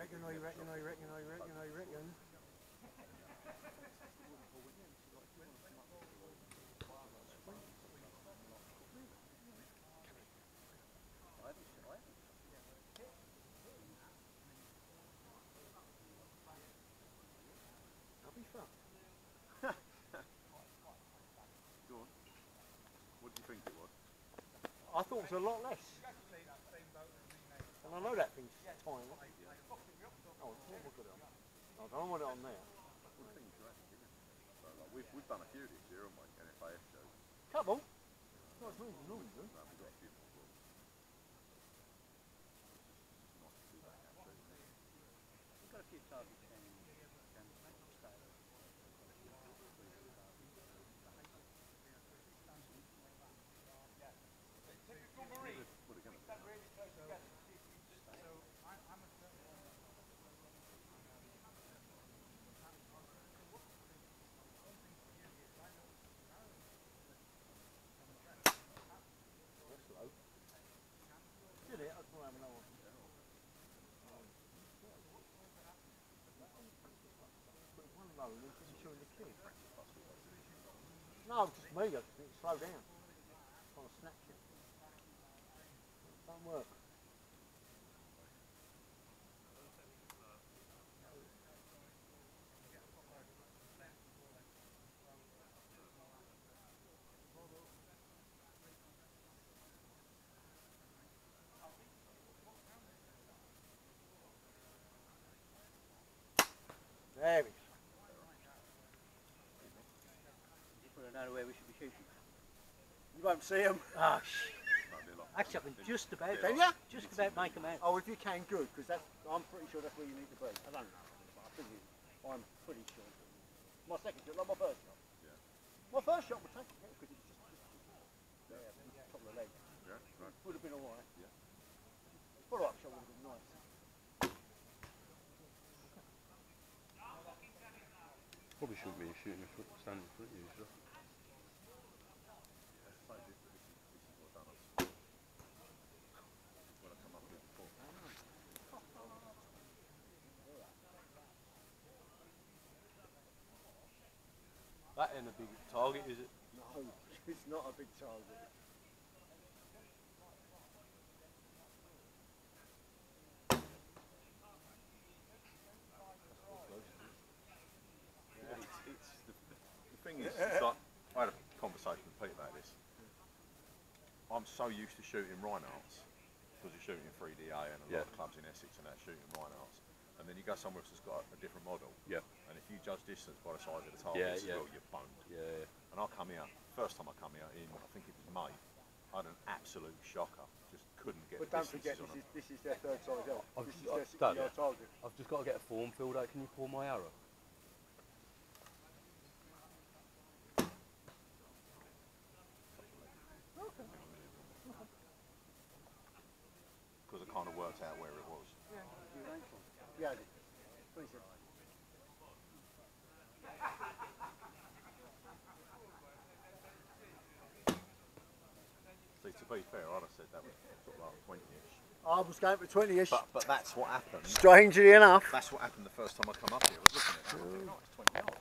reckon, I reckon, I reckon, I reckon, I reckon. That'll be fun. Go on. What do you think it was? I thought it was a lot less. And I know that thing's tiny. Oh, what was it on? I don't want it on there. Good thing to ask, isn't it? So, like, we've, we've done a few this year, haven't we? NFAS shows. Couple. Not as many as we. No, we've got a few more. Well, nice to see that actually. We've got a few targets down in down in Pakistan. What are going to That's low. Did it? I just want to have another one. Then just showing the. No, just me. I just think slow down. Trying to snatch it. Don't work. There we go. Just want to know where we should be shooting. You won't see them. Ah, shit. Might be a lot. Actually, I can just about, Can ya? just about make them out. Oh, if you can, good, because that's. I'm pretty sure that's where you need to be. I don't know, but I think you, I'm pretty sure. My second shot, not my first shot. Yeah. My first shot would take it, because it's just, just, just there, top of the leg. Yeah, right. Would have been alright. Yeah. Follow up shot would have been nice. Probably shouldn't be shooting a foot standing foot usually. I suppose this, this, is, this is what done us. This is what I come up with before. That ain't a big target, is it? No, it's not a big target. But it's, it's the, the thing is, it's like, I had a conversation with Pete about this. I'm so used to shooting rhinos because you're shooting in 3DA and a Yeah. lot of clubs in Essex and that shooting rhinos. And then you go somewhere else that's got a different model. Yeah. And if you judge distance by the size of the Yeah, targets as yeah. well, you're boned. Yeah. And I come here, first time I come here in, I think it was May, I had an absolute shocker. Just couldn't get But the don't forget, distances this on is, this is their third size out. I've This is their I've 60 done yard target. I've just got to get a form filled out. Can you pull my arrow? because I kind of worked out where it was. Yeah, please. See, to be fair, I'd have said that was sort of like 20-ish. I was going for 20 ish. But, but that's what happened. Strangely enough. That's what happened the first time I come up here. I was looking at